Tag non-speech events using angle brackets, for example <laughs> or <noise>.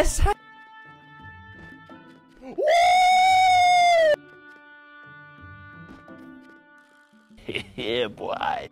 Yes! <laughs> <laughs> yeah, boy.